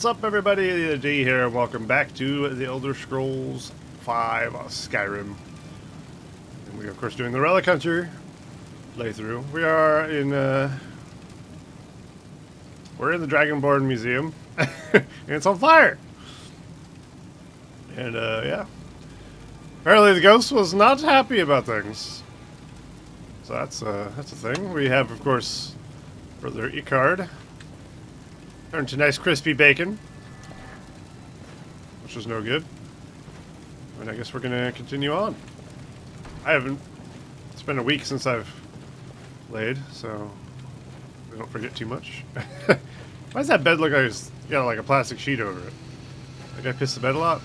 What's up, everybody? The D here, and welcome back to the Elder Scrolls V Skyrim. And we are, of course, doing the Relic Hunter playthrough. We are in, uh... We're in the Dragonborn Museum, and it's on fire! And, uh, yeah. Apparently the ghost was not happy about things. So that's, uh, that's a thing. We have, of course, Brother Icard. Turned to nice crispy bacon. Which was no good. And I guess we're gonna continue on. I haven't... It's been a week since I've laid, so... I don't forget too much. Why does that bed look like it's got like a plastic sheet over it? Like I pissed the bed a lot?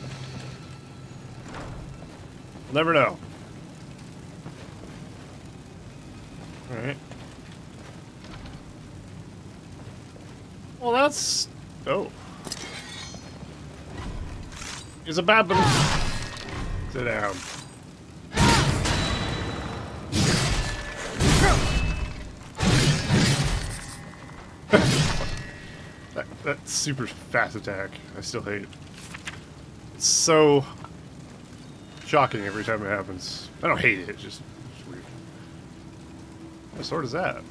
We'll never know. Alright. Well, that's... Oh. He's a baboon. Sit down. that, that super fast attack, I still hate. It's so shocking every time it happens. I don't hate it, it's just weird. What sword is that?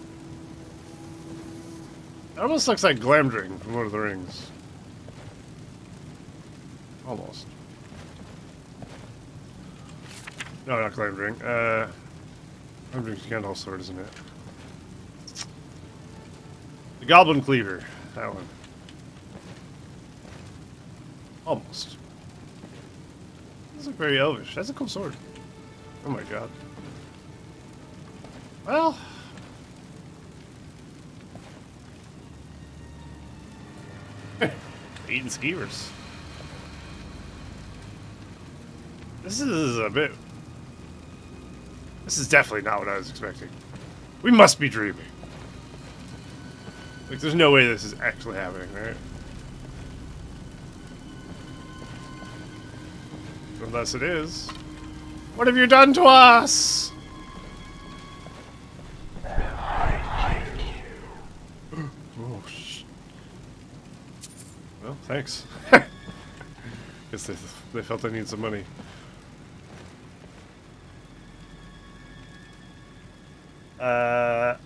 It almost looks like Glamdring from Lord of the Rings. Almost. No, not Glamdring. Uh, Glamdring's Gandalf's sword, isn't it? The Goblin Cleaver. That one. Almost. Looks very elvish. That's a cool sword. Oh my god. Well, Eating skewers. This is a bit... This is definitely not what I was expecting. We must be dreaming. Like, there's no way this is actually happening, right? Unless it is. What have you done to us? Thanks. Guess they, they felt they needed some money. Uh,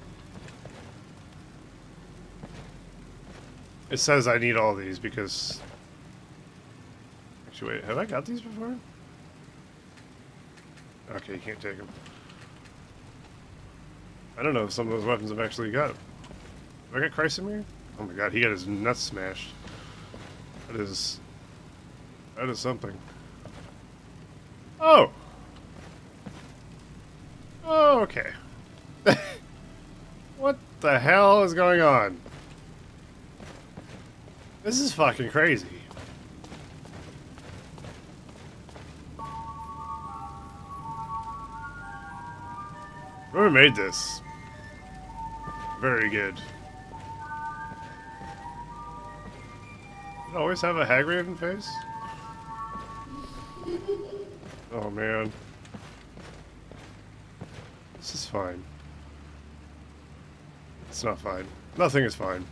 it says I need all these because... Actually, wait, have I got these before? Okay, you can't take them. I don't know if some of those weapons I've actually got. Have I got Chrysamere? Oh my god, he got his nuts smashed. That is... That is something. Oh! Oh, okay. what the hell is going on? This is fucking crazy. Whoever made this? Very good. Always have a Hagraven face? Oh man. This is fine. It's not fine. Nothing is fine.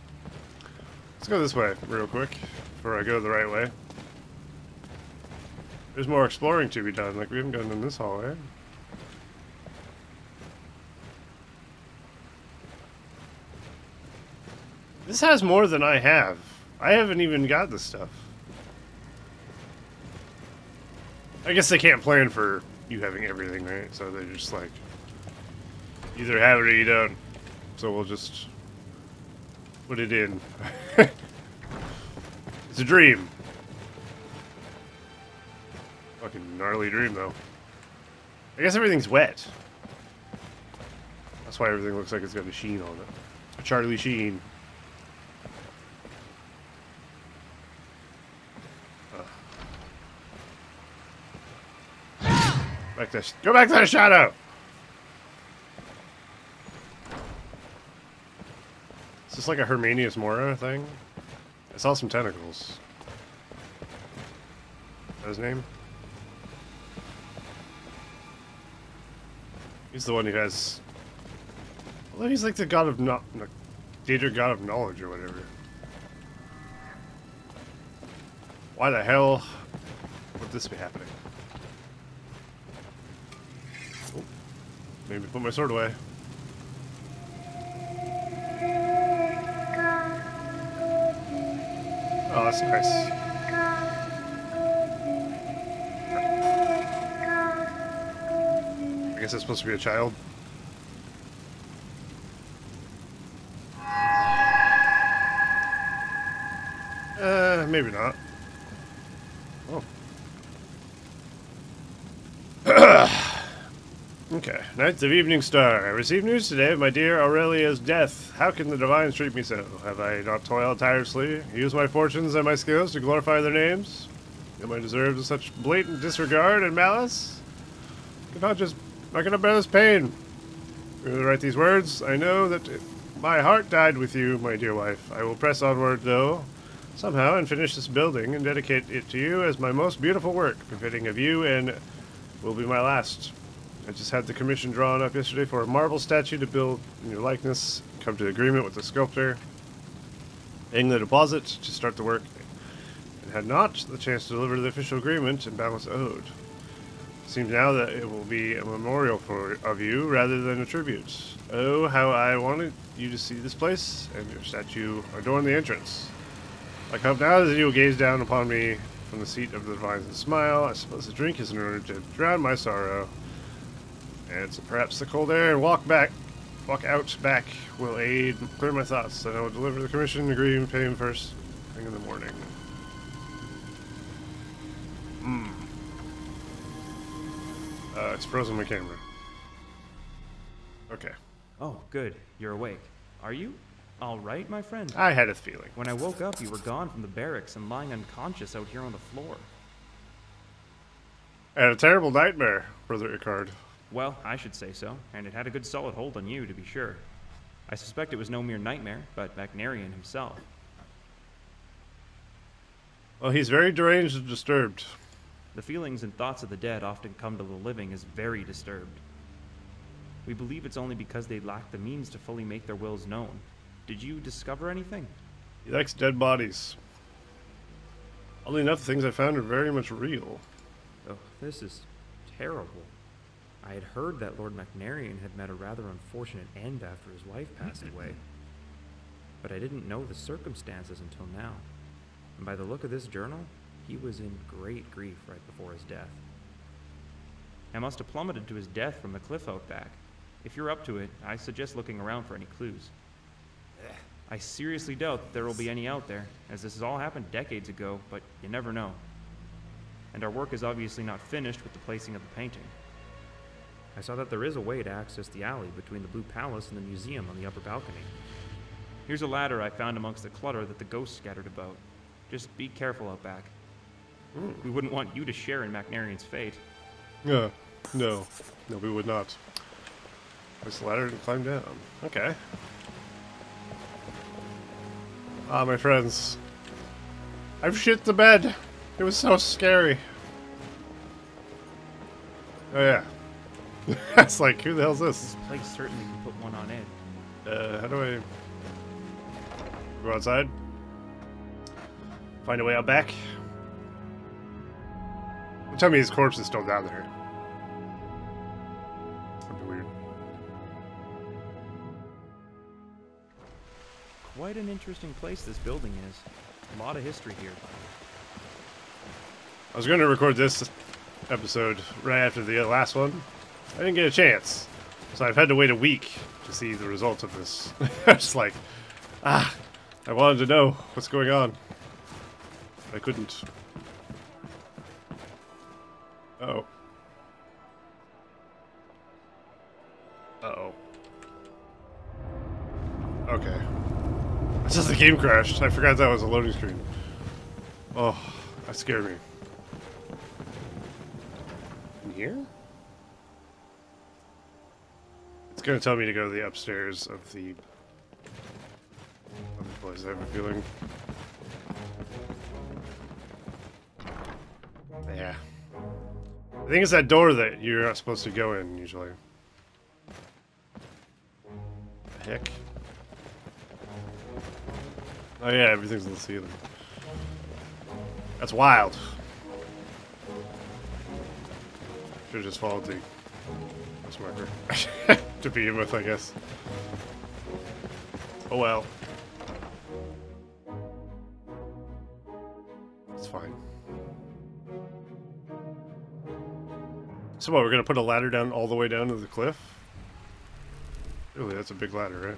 Let's go this way real quick before I go the right way. There's more exploring to be done, like we haven't gone in this hallway. This has more than I have. I haven't even got the stuff. I guess they can't plan for you having everything, right? So they're just like, either have it or you don't. So we'll just put it in. it's a dream. Fucking gnarly dream, though. I guess everything's wet. That's why everything looks like it's got a sheen on it. A Charlie Sheen. Back to go back to the shadow. Is this like a Hermanius Mora thing? I saw some tentacles. That his name? He's the one who has. Well, he's like the god of not, no, god of knowledge or whatever. Why the hell would this be happening? Maybe put my sword away. Oh, that's nice. I guess it's supposed to be a child. Uh, maybe not. Knights of Evening Star. I received news today of my dear Aurelia's death. How can the divines treat me so? Have I not toiled tirelessly, used my fortunes and my skills to glorify their names? Am I deserved of such blatant disregard and malice? I cannot just... I cannot bear this pain. To write these words, I know that my heart died with you, my dear wife. I will press onward, though, somehow and finish this building and dedicate it to you as my most beautiful work, befitting of you and will be my last. I just had the commission drawn up yesterday for a marble statue to build in your likeness, come to agreement with the sculptor, paying the deposit to start the work, and had not the chance to deliver the official agreement and balance owed. Seems now that it will be a memorial for of you rather than a tribute. Oh, how I wanted you to see this place, and your statue adorn the entrance. I come now that you will gaze down upon me from the seat of the vines and smile. I suppose the drink is in order to drown my sorrow. And so perhaps the cold air and walk back, walk out back will aid clear my thoughts. Then I will deliver the commission, agree and pay him first thing in the morning. Hmm. Uh, it's frozen my camera. Okay. Oh, good. You're awake. Are you? All right, my friend. I had a feeling. When I woke up, you were gone from the barracks and lying unconscious out here on the floor. I had a terrible nightmare, Brother Icard. Well, I should say so, and it had a good solid hold on you, to be sure. I suspect it was no mere nightmare, but Macnarian himself. Well, he's very deranged and disturbed. The feelings and thoughts of the dead often come to the living as very disturbed. We believe it's only because they lack the means to fully make their wills known. Did you discover anything? He likes dead bodies. Oddly enough, the things I found are very much real. Oh, this is terrible. I had heard that Lord Macnarian had met a rather unfortunate end after his wife passed mm-hmm. away. But I didn't know the circumstances until now. And by the look of this journal, he was in great grief right before his death. I must have plummeted to his death from the cliff out back. If you're up to it, I suggest looking around for any clues. I seriously doubt that there will be any out there, as this has all happened decades ago, but you never know. And our work is obviously not finished with the placing of the painting. I saw that there is a way to access the alley between the Blue Palace and the museum on the upper balcony. Here's a ladder I found amongst the clutter that the ghosts scattered about. Just be careful out back. We wouldn't want you to share in Macnarian's fate. Uh, no. No, we would not. This ladder to climb down. Okay. Ah, my friends. I've shit the bed. It was so scary. Oh, yeah. That's like, who the hell's this? This place certainly can put one on edge. Uh, how do I... Go outside? Find a way out back? Tell me his corpse is still down there. That'd be weird. Quite an interesting place this building is. A lot of history here. I was going to record this episode right after the last one. I didn't get a chance. So I've had to wait a week to see the results of this. It's like, ah, I wanted to know what's going on. I couldn't. Uh-oh. Uh-oh. Okay. It says the game crashed. I forgot that was a loading screen. Oh, that scared me. In here? It's gonna tell me to go to the upstairs of the other place. I have a feeling. Yeah. I think it's that door that you're not supposed to go in usually. Heck? Oh yeah, everything's in the ceiling. That's wild. Should have just followed the marker to begin with, I guess. Oh well. It's fine. So what, we're gonna put a ladder down all the way down to the cliff? Really, that's a big ladder, right?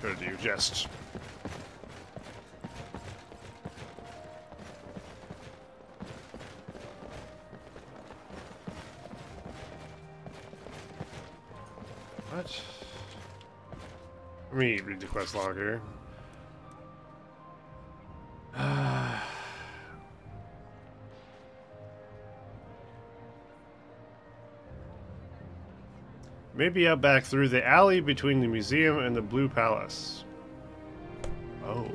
Good you just. Let me read the quest log here. Maybe out back through the alley between the museum and the Blue Palace. Oh.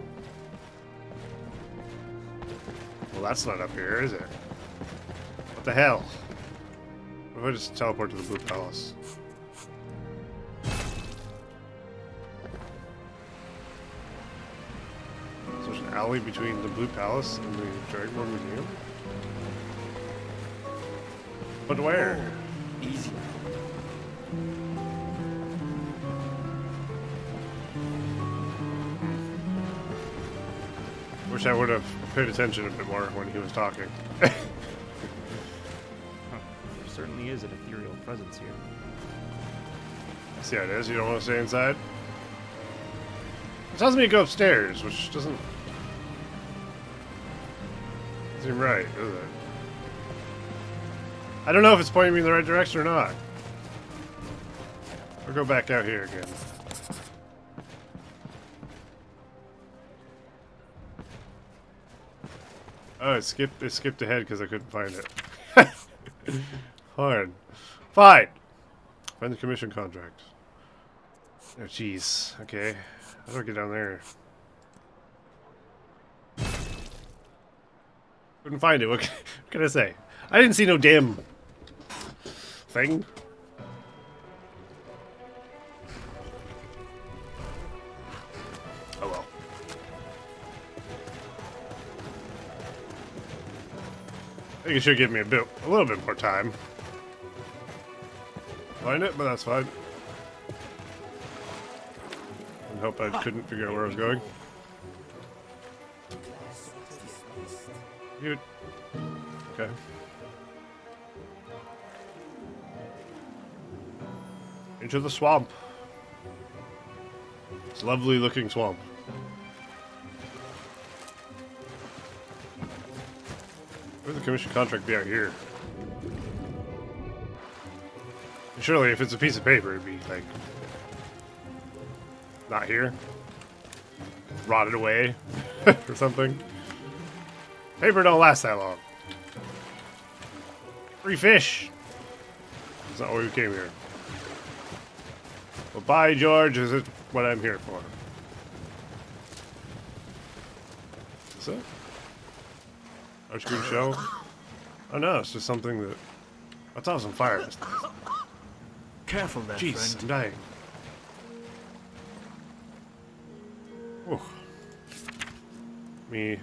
Well, that's not up here, is it? What the hell? What if I just teleport to the Blue Palace? Alley between the Blue Palace and the Dragonborn Museum? But where? Oh, easy. Wish I would have paid attention a bit more when he was talking. Huh. There certainly is an ethereal presence here. See how it is? You don't want to stay inside? It tells me to go upstairs, which doesn't seem right, does it? I don't know if it's pointing me in the right direction or not. I'll go back out here again. Oh, it skipped. It skipped ahead because I couldn't find it. Fine. Fine. Find the commission contract. Oh, jeez. Okay. How do I get down there? Couldn't find it. What can, I say? I didn't see no damn thing. Oh well. I think it should give me a bit, a little bit more time. Find it, but that's fine. I hope I couldn't figure out where I was going. Okay. Into the swamp. It's a lovely looking swamp. Where'd the commission contract be out here? Surely, if it's a piece of paper, it'd be like not here, rotted away, or something. Paper don't last that long. Free fish. That's not why we came here. Well, by George, is it what I'm here for? Is it? Archgreen show? Oh no, it's just something that... I thought it was on fire. Careful there, Jeez, I'm dying. Whew. Me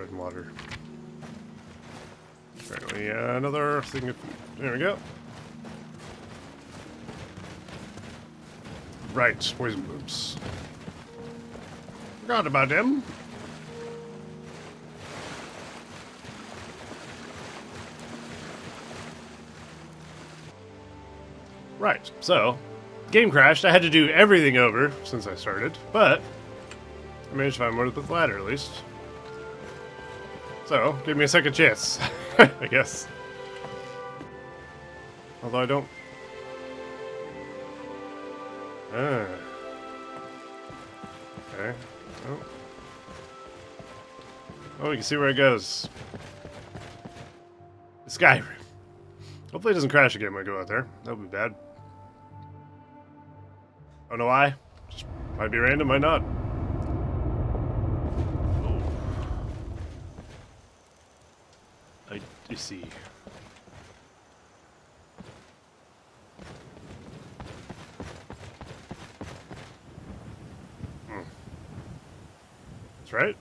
bread and water. Apparently, uh, another thing. There we go. Right, poison blooms. Forgot about them. Right, so, game crashed. I had to do everything over since I started, but I managed to find more with the ladder at least. So, give me a second chance, I guess. Although I don't. Ah. Okay. Oh. Oh, we can see where it goes. The Skyrim. Hopefully it doesn't crash again when I go out there. That would be bad. I Don't know why. Just might be random, might not. Oh. I, I hmm. That's right?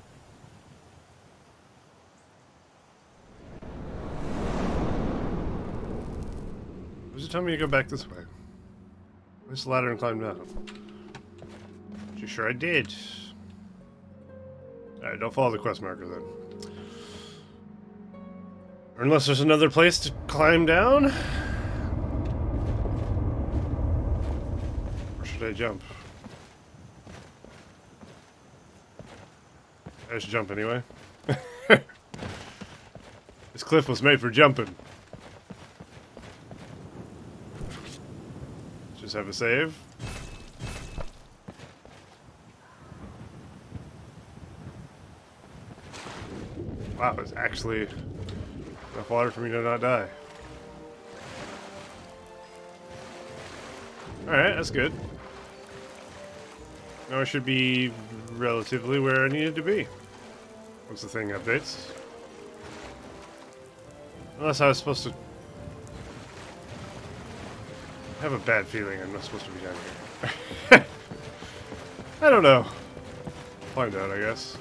Who's it telling me to go back this way? This ladder and climb down. You sure I did? Alright, don't follow the quest marker then. Unless there's another place to climb down? Or should I jump? I just jump anyway. this cliff was made for jumping. Just have a save. Wow, it's actually enough water for me to not die. Alright, that's good. Now I should be relatively where I needed to be. Once the thing updates. Unless I was supposed to... I have a bad feeling I'm not supposed to be down here. I don't know. Find out, I guess.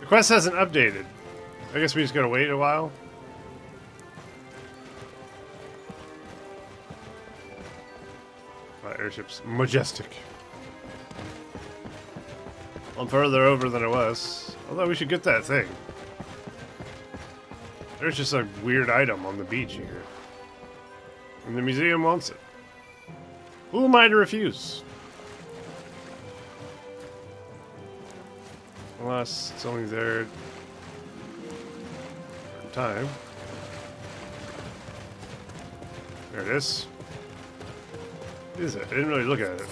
The quest hasn't updated. I guess we just gotta wait a while. My airship's majestic. I'm further over than I was. Although we should get that thing. There's just a weird item on the beach here. And the museum wants it. Who am I to refuse? Unless it's only there time. There it is. Is it? I didn't really look at it.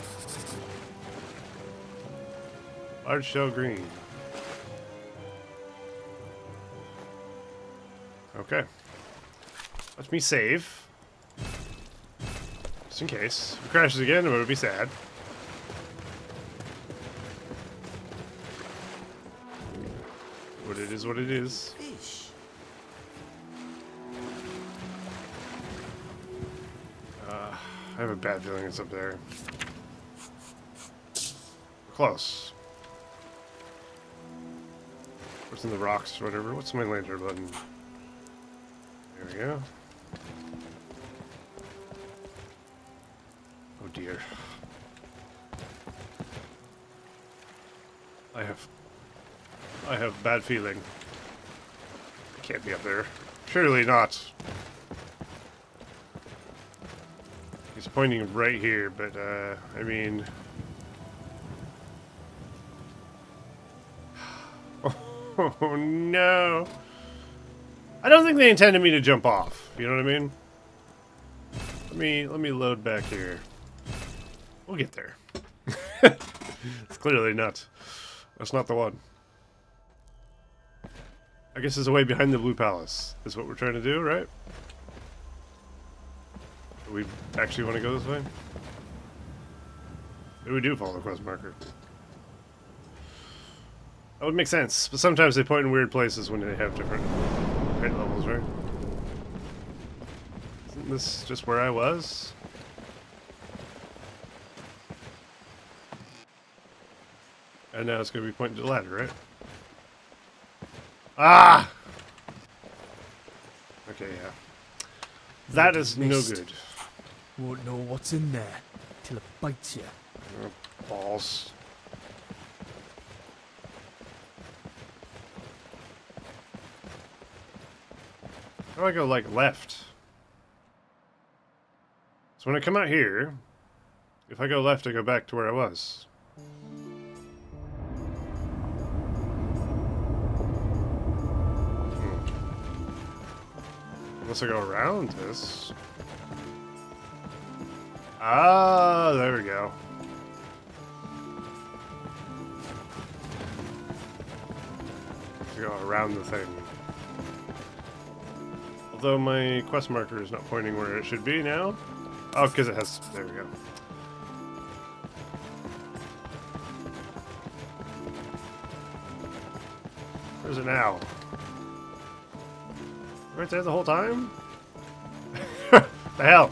Large shell green. Okay. Let me save. Just in case. If it crashes again, it would be sad. But it is what it is. Bad feeling it's up there. Close. What's in the rocks or whatever? What's my lantern button? There we go. Oh dear. I have... I have bad feeling. Can't be up there. Surely not. He's pointing right here, but, uh, I mean... Oh, no. I don't think they intended me to jump off. You know what I mean? Let me, let me load back here. We'll get there. it's clearly not. That's not the one. I guess there's a way behind the Blue Palace. Is what we're trying to do, right? Do we actually want to go this way? Maybe we do follow the quest marker. That would make sense, but sometimes they point in weird places when they have different height levels, right? Isn't this just where I was? And now it's going to be pointing to the ladder, right? Ah! Okay, yeah. That is no good. Won't know what's in there till it bites you. Oh, balls. How do I go, like, left? So when I come out here, if I go left, I go back to where I was. Hmm. Unless I go around this. Ah, there we go. Go around the thing. Although my quest marker is not pointing where it should be now. Oh, because it has. There we go. Where's it now? Right there the whole time? the hell?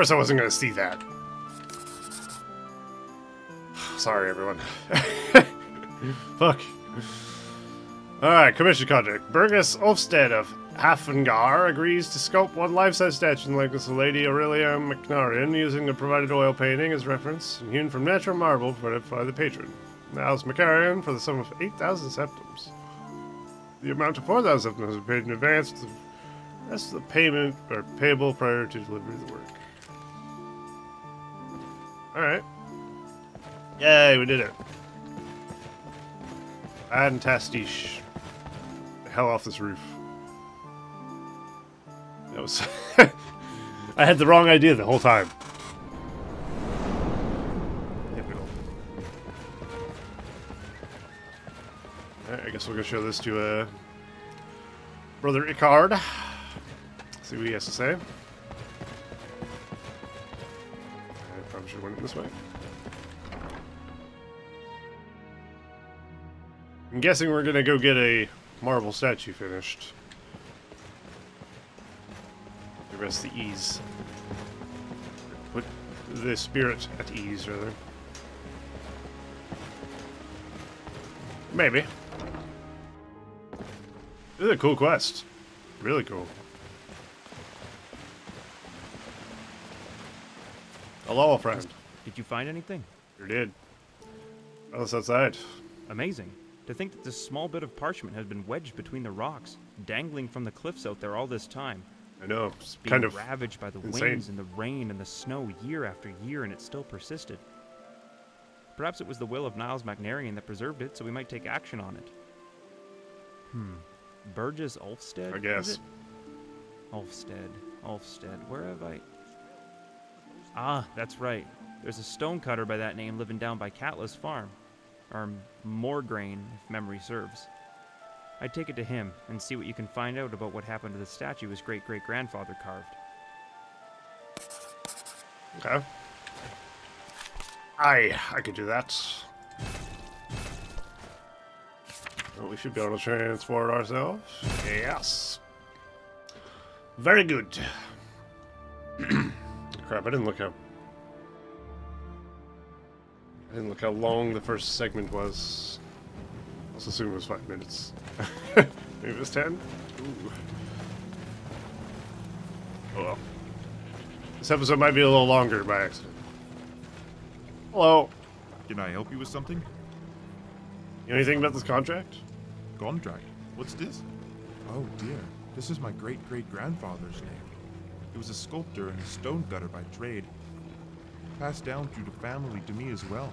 Course I wasn't going to see that. Sorry, everyone. Fuck. Alright, commission contract. Burgess Olfstead of Haafingar agrees to sculpt one life-size statue in the likeness of Lady Aurelia McNarian using the provided oil painting as reference and hewn from natural marble provided by the patron. Niles McCarrion for the sum of 8,000 septims. The amount of 4,000 septims is paid in advance. The rest of the payment are payable prior to delivery of the work. Alright. Yay, we did it. Fantastic. The hell off this roof. That was. I had the wrong idea the whole time. Alright, I guess we're gonna show this to uh, Brother Icard. See what he has to say. This way. I'm guessing we're gonna go get a marble statue finished. The rest the ease. Put the spirit at ease, rather. Maybe. This is a cool quest. Really cool. Hello, friend. Did you find anything? You did. Oh, it's outside. Amazing. To think that this small bit of parchment has been wedged between the rocks, dangling from the cliffs out there all this time, I know. It's being kind of. ravaged by the insane. winds and the rain and the snow year after year, and it still persisted. Perhaps it was the will of Niles McNarian that preserved it, so we might take action on it. Hmm. Burgess Ulfstead? I guess. Ulfstead. Ulfstead. Where have I. Ah, that's right. There's a stonecutter by that name living down by Katla's farm. Or Morgraine, if memory serves. I'd take it to him and see what you can find out about what happened to the statue his great great grandfather carved. Okay. I I could do that. We should be able to transport ourselves. Yes. Very good. Crap! I didn't look how. I didn't look how long the first segment was. Let's assume it was five minutes. Maybe it was ten. Ooh. Oh well. This episode might be a little longer by accident. Hello. Can I help you with something? You know anything about this contract? Contract. What's this? Oh dear. This is my great great grandfather's name. He was a sculptor and a stonecutter by trade. Passed down through the family to me as well.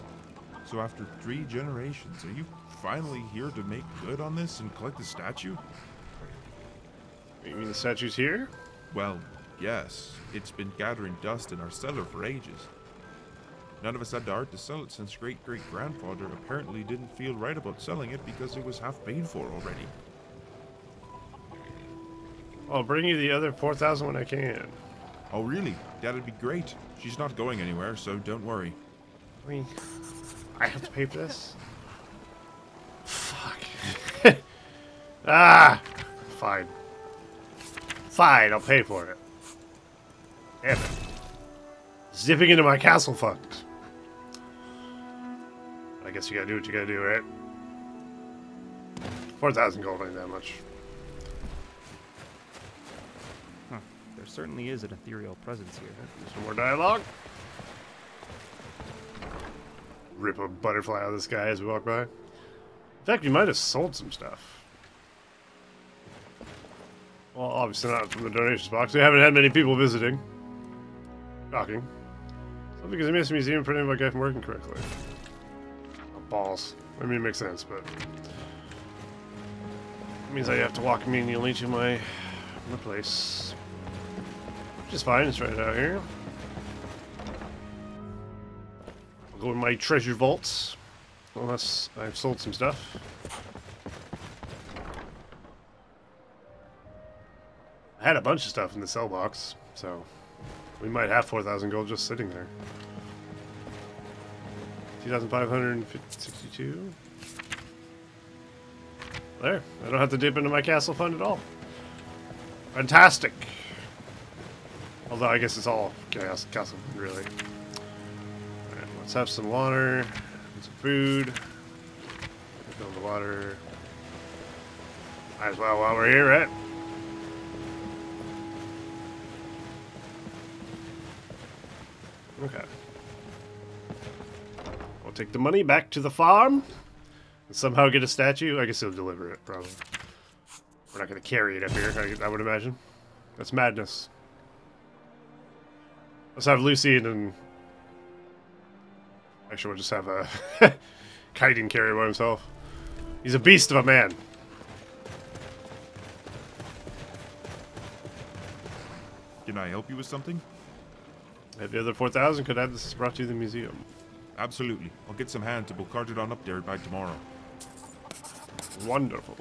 So after three generations, are you finally here to make good on this and collect the statue? You mean the statue's here? Well, yes. It's been gathering dust in our cellar for ages. None of us had the heart to sell it since great great grandfather apparently didn't feel right about selling it because it was half paid for already. I'll bring you the other 4,000 when I can. Oh, really? That'd be great. She's not going anywhere, so don't worry. I mean, I have to pay for this? Fuck. ah! Fine. Fine, I'll pay for it. Damn it. Zipping into my castle fund. I guess you gotta do what you gotta do, right? 4,000 gold ain't that much. Certainly is an ethereal presence here. Some more dialogue. Rip a butterfly out of the sky as we walk by. In fact, we might have sold some stuff. Well, obviously not from the donations box. We haven't had many people visiting. Shocking. Something because I museum printed my guy from working correctly. Oh, balls. I mean, it makes sense, but... It means I have to walk manually to my, my place. Fine, it's right out here. I'll go in my treasure vaults. Unless I've sold some stuff. I had a bunch of stuff in the sell box, so we might have 4,000 gold just sitting there. 2,562. There. I don't have to dip into my castle fund at all. Fantastic. Although I guess it's all chaos castle, really. Let's have some water, and some food. Fill the water. Might as well while we're here, right? Okay. We'll take the money back to the farm and somehow get a statue. I guess he'll deliver it, probably. We're not going to carry it up here, I would imagine. That's madness. Let's have Lucy and then... Actually, we'll just have a Kaiden carry by himself. He's a beast of a man. Can I help you with something? If the other 4,000 could have this brought to the museum. Absolutely. I'll get some hands and we'll cart it on up there by tomorrow. Wonderful.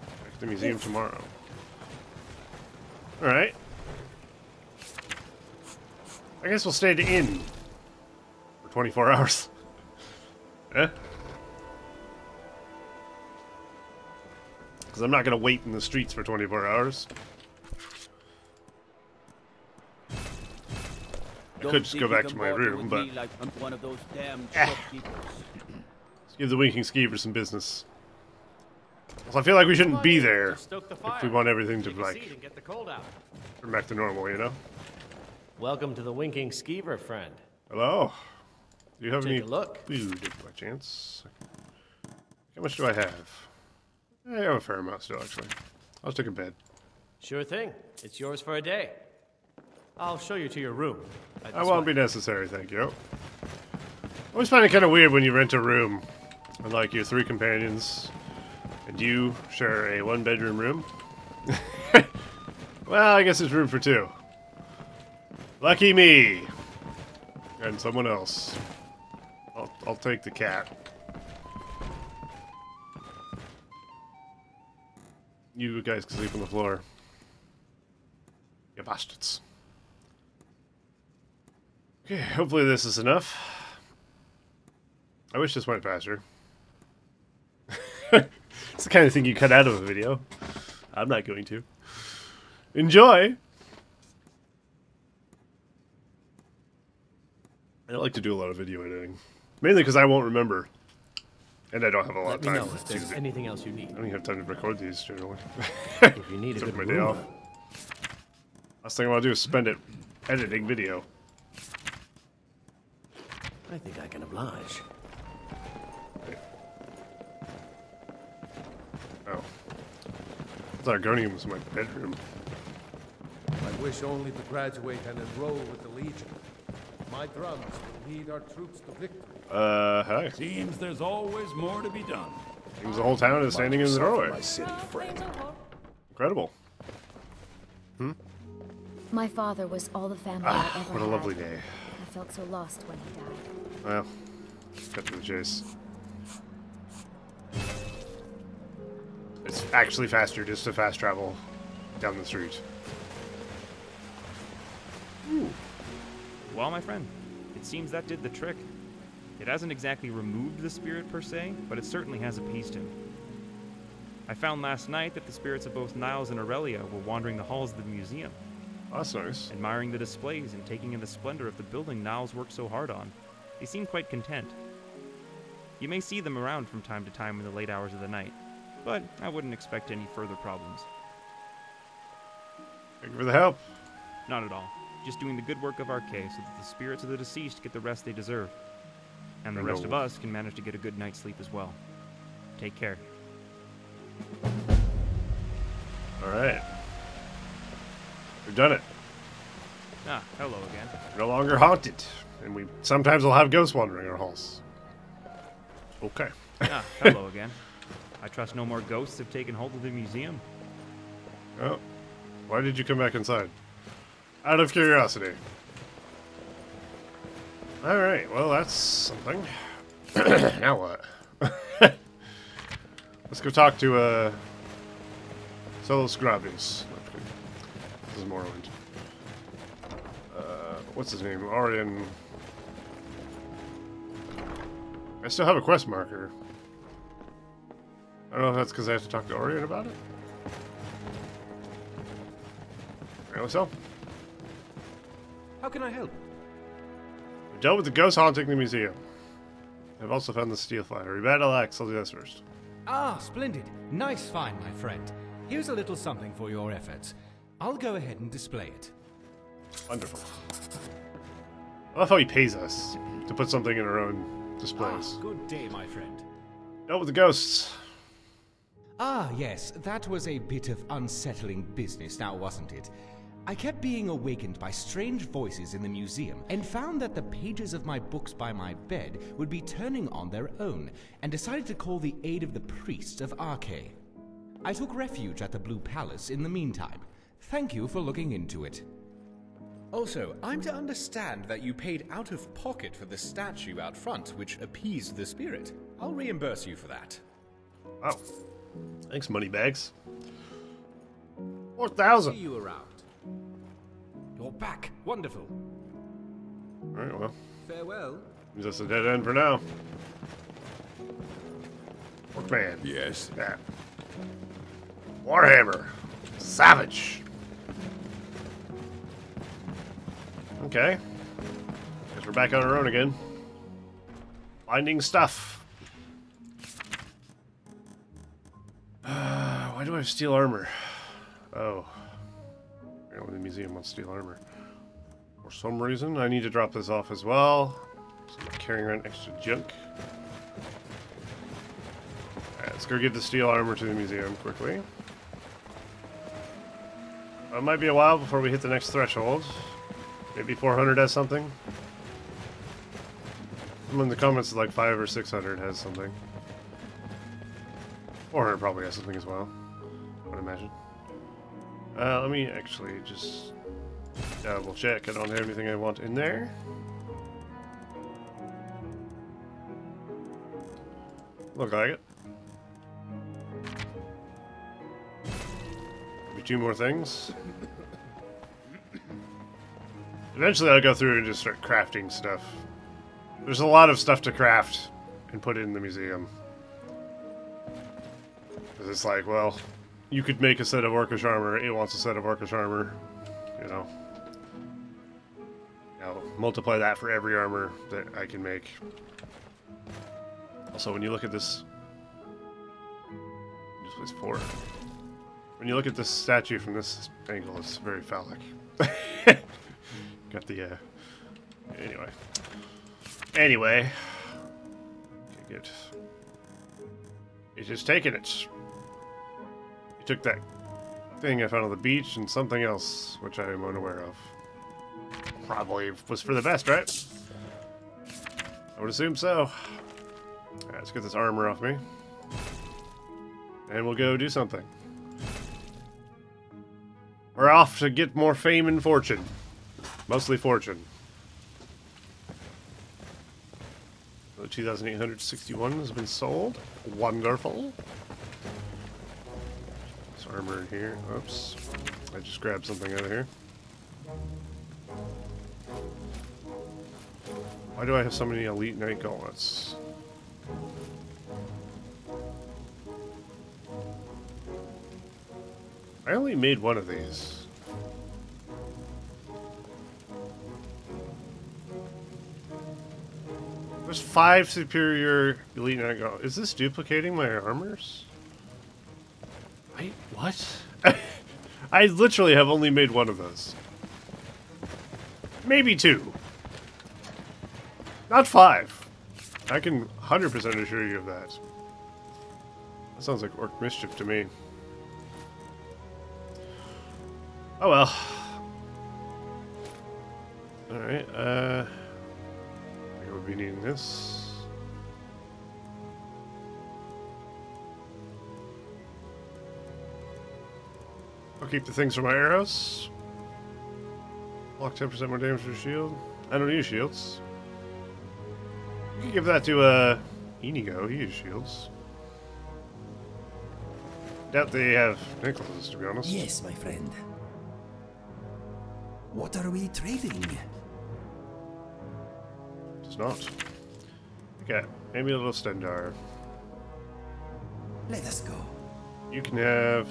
Back to the museum tomorrow. Alright. I guess we'll stay at the inn for 24 hours. eh? Because I'm not going to wait in the streets for 24 hours. I could just go back to my room, but Like one of those damn Eh. shopkeepers. let's give the Winking Skeever some business. I feel like we shouldn't be there the if we want everything to, like, get the cold out. turn back to normal, you know? Welcome to the Winking Skeever, friend. Hello? Do you have Take any a look. food by chance? How much do I have? I have a fair amount still, actually. I'll take a bed. Sure thing. It's yours for a day. I'll show you to your room. I won't way. be necessary, thank you. I always find it kind of weird when you rent a room and like your three companions and you share a one bedroom room. well, I guess there's room for two. Lucky me. And someone else. I'll, I'll take the cat. You guys can sleep on the floor. You bastards. Okay, hopefully this is enough. I wish this went faster. it's the kind of thing you cut out of a video. I'm not going to. Enjoy! I don't like to do a lot of video editing. Mainly because I won't remember. And I don't have a lot Let of me time know if to there's anything else you need. I don't even have time to record these generally. If you need a Took good my day off. Last thing I want to do is spend it editing video. I think I can oblige. Oh. I thought Argonium was my bedroom. I wish only to graduate and enroll with the Legion. My drums will lead our troops to victory. Uh, hi. Seems there's always more to be done. Seems the whole town is standing in the doorway. My city friend. Incredible. Hmm? My father was all the family Ah, I ever what a had. lovely day. I felt so lost when he died. Well, cut to the chase. It's actually faster just to fast travel down the street. Well, my friend, it seems that did the trick. It hasn't exactly removed the spirit per se, but it certainly has appeased him. I found last night that the spirits of both Niles and Aurelia were wandering the halls of the museum, that's nice. admiring the displays and taking in the splendor of the building Niles worked so hard on. They seem quite content. You may see them around from time to time in the late hours of the night, but I wouldn't expect any further problems. Thank you for the help. Not at all. Just doing the good work of Arkay so that the spirits of the deceased get the rest they deserve. And the rest of us can manage to get a good night's sleep as well. Take care. All right. We've done it. Ah, hello again. No longer haunted. And we sometimes will have ghosts wandering our halls. Okay. Ah, hello again. I trust no more ghosts have taken hold of the museum. Oh. Why did you come back inside? Out of curiosity. Alright, well, that's something. now what? Let's go talk to, uh... Sellus Gravius. No, This is Morrowind. Uh, what's his name? Auryen. I still have a quest marker. I don't know if that's because I have to talk to Auryen about it. Really so? How can I help? We dealt with the ghost haunting the museum. I've also found the steel fire. We battle axe. I'll do this first. Ah, splendid. Nice find, my friend. Here's a little something for your efforts. I'll go ahead and display it. Wonderful. I love how he pays us to put something in our own displays. Ah, good day, my friend. Dealt with the ghosts. Ah, yes, that was a bit of unsettling business now, wasn't it? I kept being awakened by strange voices in the museum and found that the pages of my books by my bed would be turning on their own and decided to call the aid of the priests of Arkay. I took refuge at the Blue Palace in the meantime. Thank you for looking into it. Also, I'm to understand that you paid out of pocket for the statue out front, which appeased the spirit. I'll reimburse you for that. Wow. Thanks, moneybags. 4,000. See you around. You're back. Wonderful. Alright, well. Farewell. Means that's a dead end for now. Orkman. Yes. Yeah. Warhammer. Savage. Okay. Guess we're back on our own again. Finding stuff. Uh, why do I have steel armor? Oh. The museum wants steel armor. For some reason, I need to drop this off as well. So I'm carrying around extra junk. Let's go get the steel armor to the museum quickly. It might be a while before we hit the next threshold. Maybe 400 has something. Someone in the comments like 5 or 600 has something. 400 probably has something as well, I would imagine. Uh, let me actually just double check. I don't have anything I want in there. Look like it. Maybe two more things. Eventually I'll go through and just start crafting stuff. There's a lot of stuff to craft and put in the museum. 'Cause it's like, well, you could make a set of orcish armor, it wants a set of orcish armor, you know. Now, multiply that for every armor that I can make. Also, when you look at this... This was four. When you look at this statue from this angle, it's very phallic. Got the, uh... Anyway. Anyway. Okay, good. He's just taking it. Took that thing I found on the beach and something else, which I am unaware of. Probably was for the best, right? I would assume so. Let's get this armor off me. And we'll go do something. We're off to get more fame and fortune. Mostly fortune. The 2,861 has been sold. Wonderful. Armor in here. Oops. I just grabbed something out of here. Why do I have so many Elite Knight gauntlets? I only made one of these. There's five superior elite knight gauntlets. Is this duplicating my armors? What? I literally have only made one of those. Maybe two. Not five. I can 100% assure you of that. That sounds like orc mischief to me. Oh well. Alright, uh... I would be needing this. I'll keep the things for my arrows. Block 10% more damage to the shield. I don't use shields. You can give that to, uh, Inigo. He uses shields. Doubt they have necklaces, to be honest. Yes, my friend. What are we trading? It's not. Okay, maybe a little Stendarr. Let us go. You can have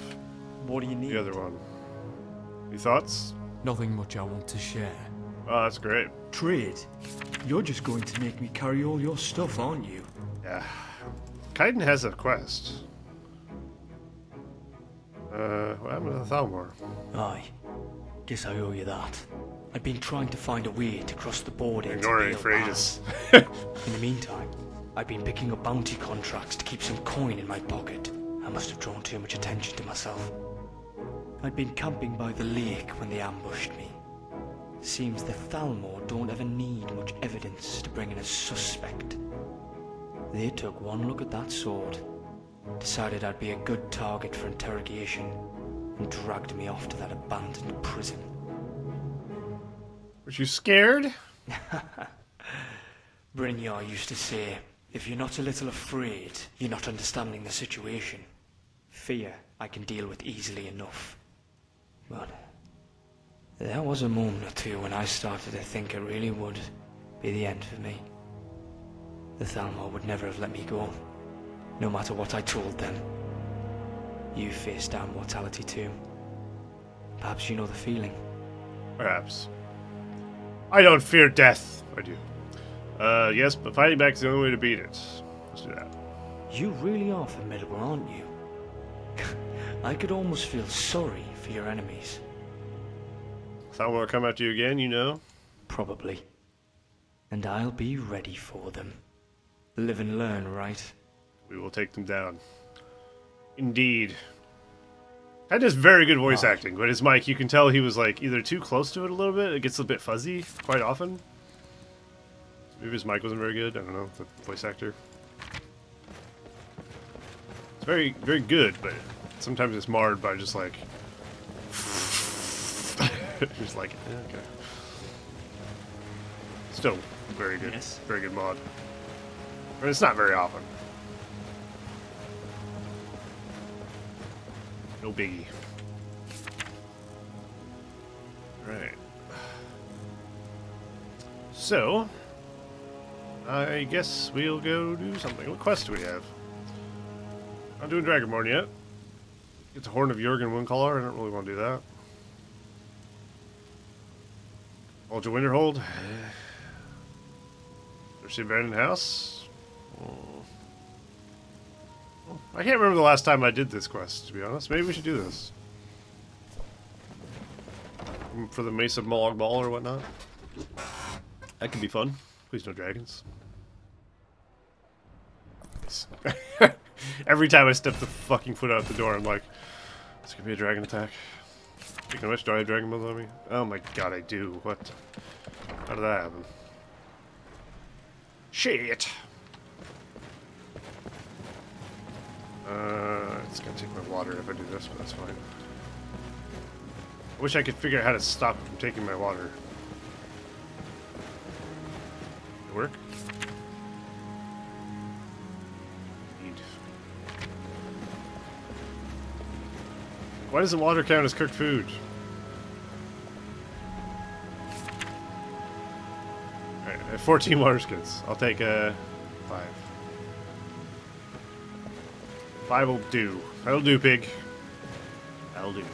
What do you need? the other one. Any thoughts? Nothing much I want to share. Oh, that's great. Trade? You're just going to make me carry all your stuff, aren't you? Yeah. Kaidan has a quest. Uh, what happened to the Thalmor? Aye. Guess I owe you that. I've been trying to find a way to cross the border Ignoring for ages. In the meantime, I've been picking up bounty contracts to keep some coin in my pocket. I must have drawn too much attention to myself. I'd been camping by the lake when they ambushed me. Seems the Thalmor don't ever need much evidence to bring in a suspect. They took one look at that sword, decided I'd be a good target for interrogation, and dragged me off to that abandoned prison. Were you scared? Brynjar used to say, if you're not a little afraid, you're not understanding the situation. Fear I can deal with easily enough. But there was a moment or two when I started to think it really would be the end for me. The Thalmor would never have let me go, no matter what I told them. You faced down mortality too. Perhaps you know the feeling. Perhaps. I don't fear death. I do. Uh, yes, but fighting back is the only way to beat it. Let's do that. You really are formidable, aren't you? I could almost feel sorry for your enemies. Thalmor will come after you again, you know. Probably. And I'll be ready for them. Live and learn, right? We will take them down. Indeed. That is very good voice ah. acting, but his mic, you can tell he was like either too close to it a little bit. It gets a bit fuzzy quite often. Maybe his mic wasn't very good. I don't know. The voice actor. It's very, very good, but sometimes it's marred by just like. just like, eh, okay. Still very good. Yes. Very good mod. But it's not very often. No biggie. Right. So, I guess we'll go do something. What quest do we have? Not doing Dragonborn yet. It's a Horn of Jurgen Windcaller. I don't really want to do that. Ultra Winterhold. Uh, There's the abandoned house. Oh. I can't remember the last time I did this quest, to be honest. Maybe we should do this. For the Mesa of Ball or whatnot. That could be fun. Please no dragons. Every time I step the fucking foot out the door, I'm like, it's gonna be a dragon attack. Speaking of which, do I have dragon on me? Oh my god, I do. What? How did that happen? Shit! Uh, it's gonna take my water if I do this, but that's fine. I wish I could figure out how to stop it from taking my water. It work? Why does the water count as cooked food? Alright, 14 water skins. I'll take uh, 5. Five will do. That'll do, pig. That'll do.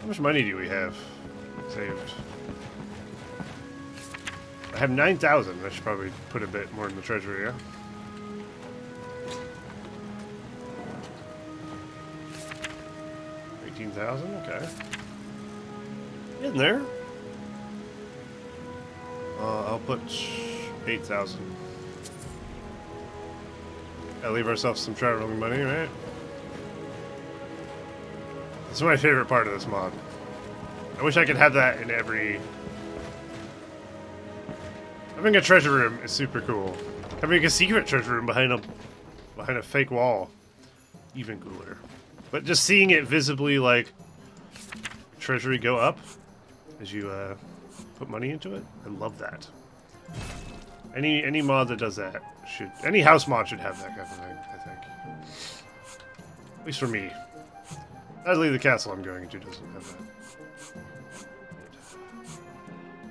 How much money do we have saved? I have 9,000. I should probably put a bit more in the treasury, yeah? Okay. In there. Uh, I'll put eight thousand. Gotta leave ourselves some traveling money, right? That's my favorite part of this mod. I wish I could have that in every... Having a treasure room is super cool. Having a secret treasure room behind a behind a fake wall, even cooler. But just seeing it visibly, like, treasury go up as you uh, put money into it, I love that. Any any mod that does that should any house mod should have that kind of thing. I think, at least for me. Sadly, the castle I'm going into doesn't have that.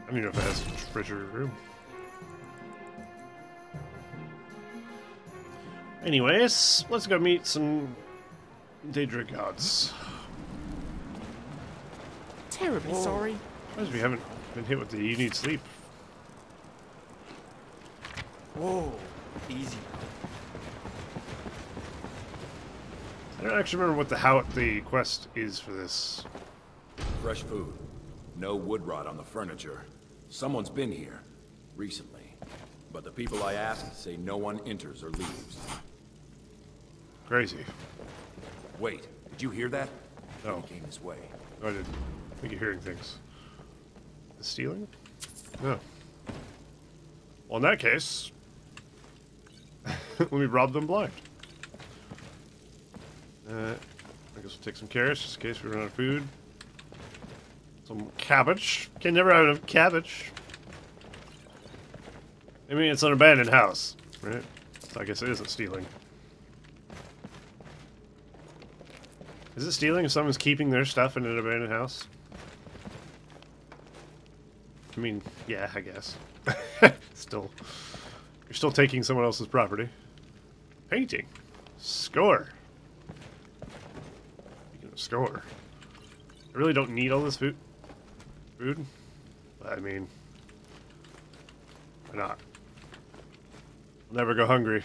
I don't even know if it has a room. Anyways, let's go meet some Daedra gods. Terribly Whoa. sorry. Surprised we haven't been hit with the you need sleep. Whoa, easy. I don't actually remember what the how the quest is for this. Fresh food. No wood rot on the furniture. Someone's been here. Recently. But the people I asked say no one enters or leaves. Crazy. Wait, did you hear that? No. He came this way. No, I didn't. I think you're hearing things. The stealing? No. Well, in that case, let me rob them blind. Uh, I guess we'll take some carrots just in case we run out of food. Some cabbage. Can never have enough cabbage. I mean, it's an abandoned house, right? So I guess it isn't stealing. Is it stealing if someone's keeping their stuff in an abandoned house? I mean, yeah, I guess. still. You're still taking someone else's property. Painting. Score. Speaking of score. I really don't need all this food. Food? I mean, why not? I'll never go hungry.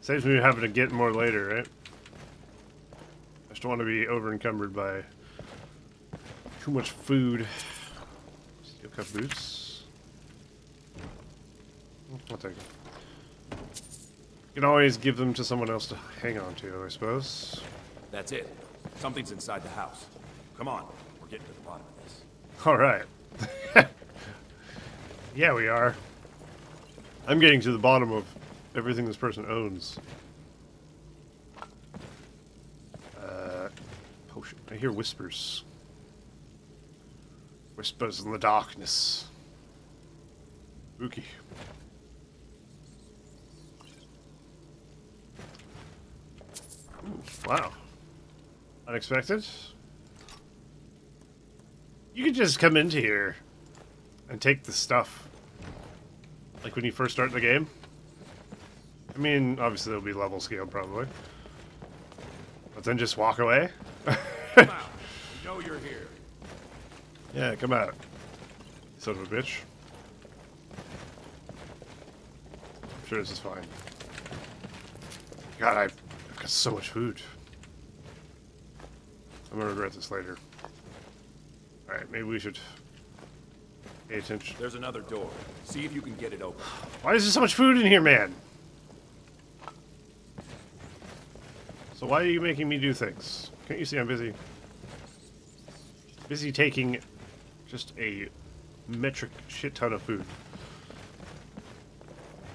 Saves me having to get more later, right? I just don't want to be over encumbered by too much food. Steel cut boots. I'll take them. You can always give them to someone else to hang on to, I suppose. That's it. Something's inside the house. Come on, we're getting to the bottom of this. All right. yeah, we are. I'm getting to the bottom of everything this person owns. I hear whispers. Whispers in the darkness. Spooky. Ooh, wow. Unexpected. You could just come into here and take the stuff. Like when you first start the game. I mean, obviously there'll be level scale probably. But then just walk away? Come out. We know you're here. Yeah, come out. Son of a bitch. I'm sure this is fine. God, I've, I've got so much food. I'm gonna regret this later. Alright, maybe we should pay attention. There's another door. See if you can get it open. Why is there so much food in here, man? So why are you making me do things? Can't you see I'm busy? Busy taking just a metric shit ton of food.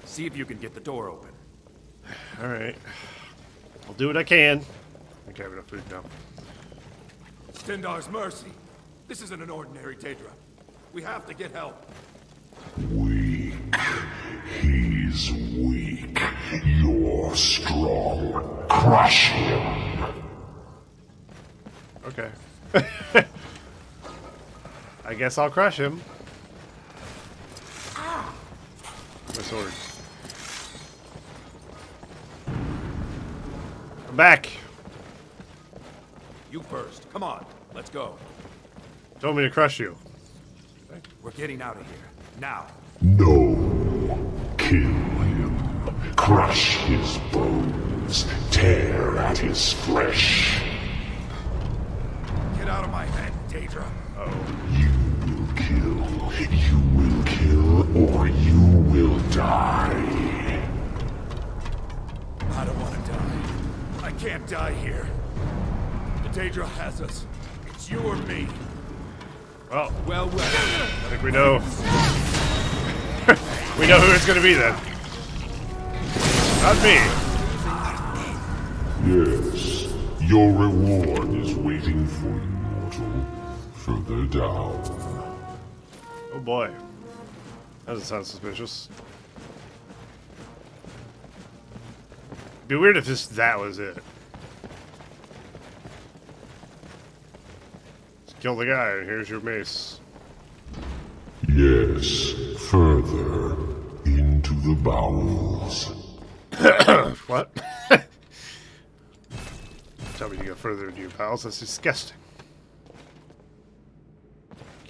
See if you can get the door open. Alright. I'll do what I can. I think I have enough food now. Stendarr's mercy. This isn't an ordinary Daedra. We have to get help. Weak. He's weak. You're strong. Crush him. Okay. I guess I'll crush him. My sword. I'm back. You first. Come on. Let's go. Told me to crush you. We're getting out of here. Now. No. Kill him. Crush his bones. Tear at his flesh. Get out of my head, Daedra. Oh, you will kill. You will kill, or you will die. I don't want to die. I can't die here. The Daedra has us. It's you or me. Well, well, well. I think we know. we know who it's going to be then. Not me. Yes. Your reward is waiting for you, mortal. Further down. Oh boy. That doesn't sound suspicious. Be weird if this that was it. Just kill the guy and here's your mace. Yes. Further into the bowels. what? Tell me to go further into your bowels. That's disgusting.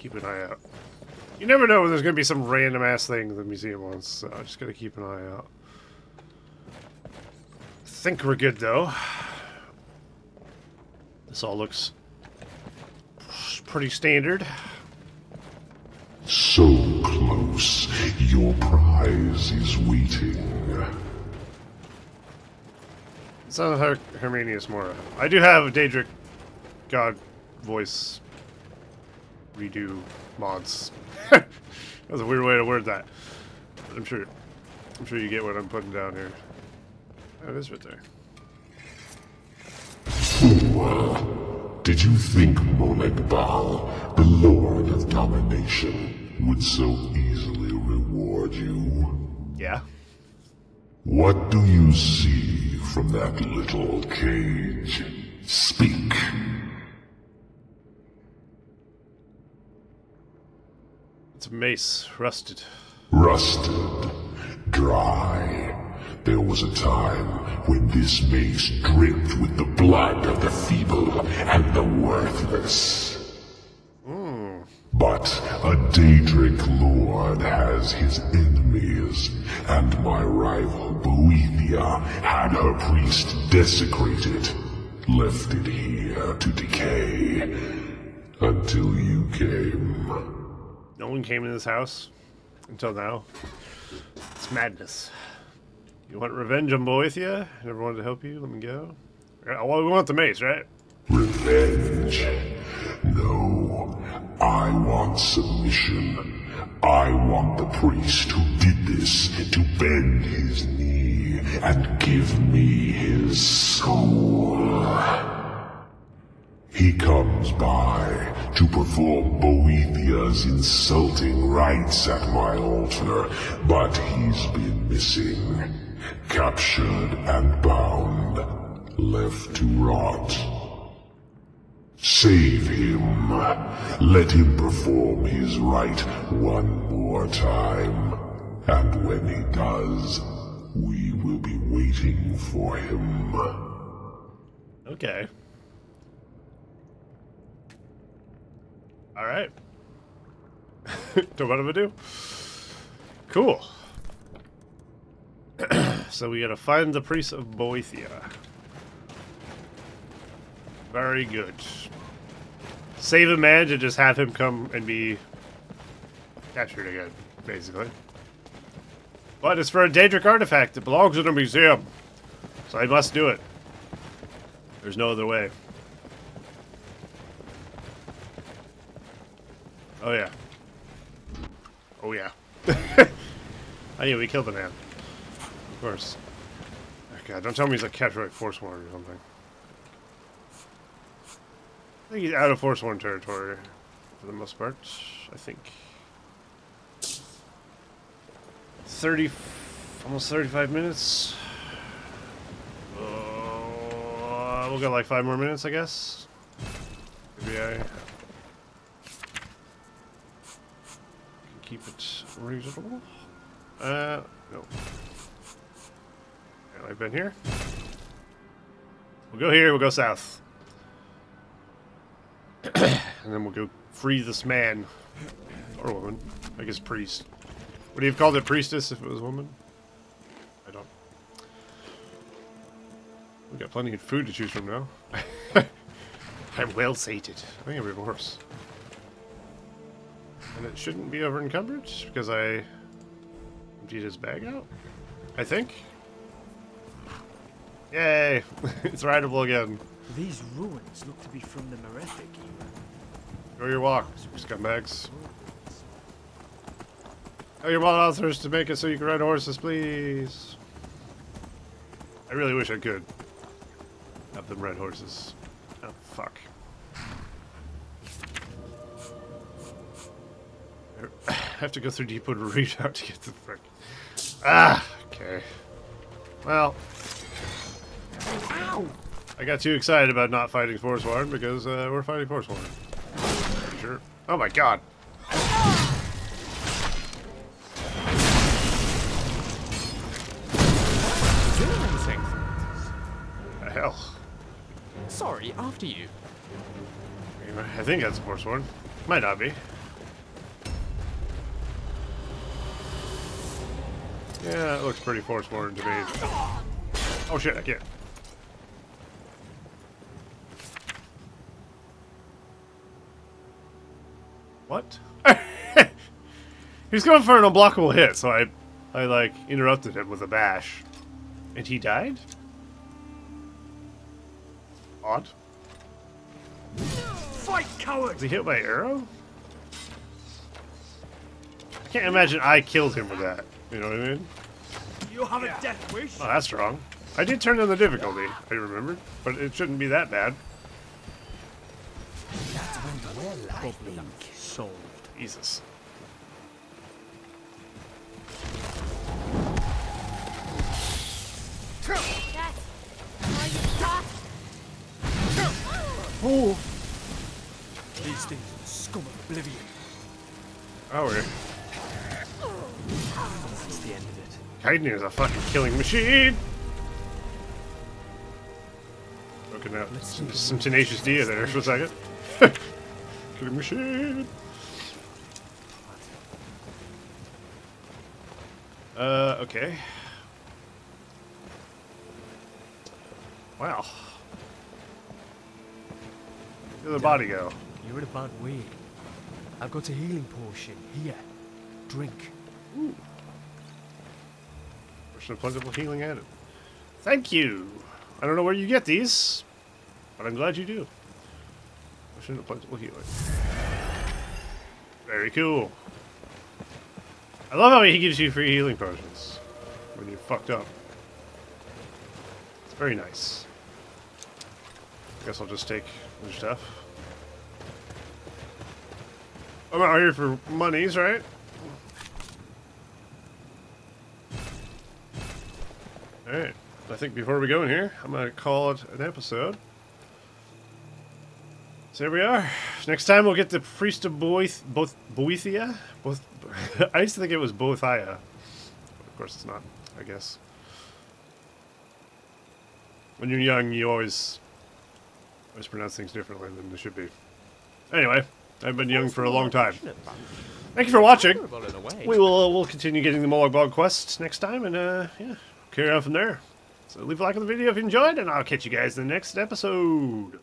Keep an eye out. You never know when there's going to be some random ass thing the museum wants, so I just got to keep an eye out. I think we're good though. This all looks pretty standard. So close, your prize is waiting. It's not Her Hermaeus Mora. I do have a Daedric God voice redo mods. That's a weird way to word that. But I'm sure I'm sure you get what I'm putting down here. Oh, it is right there. Fool. Did you think Molag Bal, the Lord of Domination, would so easily reward you? Yeah. What do you see from that little cage? Speak. It's a mace, rusted. Rusted. Dry. There was a time when this mace dripped with the blood of the feeble and the worthless. But a Daedric lord has his enemies, and my rival Boethiah had her priest desecrated, left it here to decay, until you came. No one came in this house until now. It's madness. You want revenge on Boethiah? Never wanted to help you? Let me go. Well, we want the mace, right? Revenge? No. I want submission. I want the priest who did this to bend his knee and give me his soul. He comes by to perform Boethiah's insulting rites at my altar, but he's been missing. Captured and bound, left to rot. Save him. Let him perform his rite one more time. And when he does, we will be waiting for him. Okay. Alright. so what do we do? Cool. so we gotta find the priest of Boethiah. Very good. Save a man to just have him come and be captured again, basically. But it's for a Daedric artifact. It belongs in a museum. So I must do it. There's no other way. Oh yeah. Oh yeah. oh yeah, we killed the man. Of course. Oh, God, don't tell me he's like Forsworn or something. I think he's out of Forsworn territory for the most part. I think. 30, almost 35 minutes. Uh, we'll go like five more minutes, I guess. Maybe I keep it reasonable. Uh, no. Have I been here? We'll go here, we'll go south. and then we'll go free this man. Or woman. I guess priest. Would he have called it priestess if it was woman? I don't. We got plenty of food to choose from now. I'm well sated. I think I have a horse. And it shouldn't be over encumbered because I emptied his bag out. I think. Yay! it's rideable again. These ruins look to be from the Merethic era. Go your walk, scumbags. Tell your mod authors to make it so you can ride horses, please. I really wish I could have them ride horses. Oh, fuck. Have to go through depot Deepwood Redoubt to get the frick. Ah, okay. Well. Ow! I got too excited about not fighting Forsworn because uh, we're fighting Forsworn. Pretty sure. Oh my god. The hell? Sorry, after you. I think that's Warren. Might not be. Yeah, it looks pretty Forsworn to me. Oh shit, I can't. What? he was going for an unblockable hit, so I, I like interrupted him with a bash, and he died. Odd. Fight, coward! Was he hit by arrow? I can't imagine I killed him with that. You know what I mean? You have a death wish? Oh, that's wrong. I did turn down the difficulty, I remember, but it shouldn't be that bad. That went well, I think. Solved. Jesus. Oh. These things are scum of oblivion. Oh, we're That's the end of it. Kaidan is a fucking killing machine. Looking at some, some tenacious D there for a second. killing machine. Uh, okay. Wow. Where'd the body go? You're in a bad way. I've got a healing potion here. Drink. Potion of plentiful healing added. Thank you. I don't know where you get these, but I'm glad you do. Potion of plentiful healing. Very cool. I love how he gives you free healing potions when you're fucked up. It's very nice. I guess I'll just take the stuff. Oh, I'm out here for monies, right? Alright. I think before we go in here, I'm going to call it an episode. So here we are. Next time we'll get the Priest of Boeth, both Boethia? Both, I used to think it was Boethia. Of course it's not, I guess. When you're young, you always, always pronounce things differently than they should be. Anyway, I've been young for a long time. Thank you for watching. We will uh, we'll continue getting the Molag Bal quests next time, and uh, yeah, carry on from there. So leave a like on the video if you enjoyed, and I'll catch you guys in the next episode.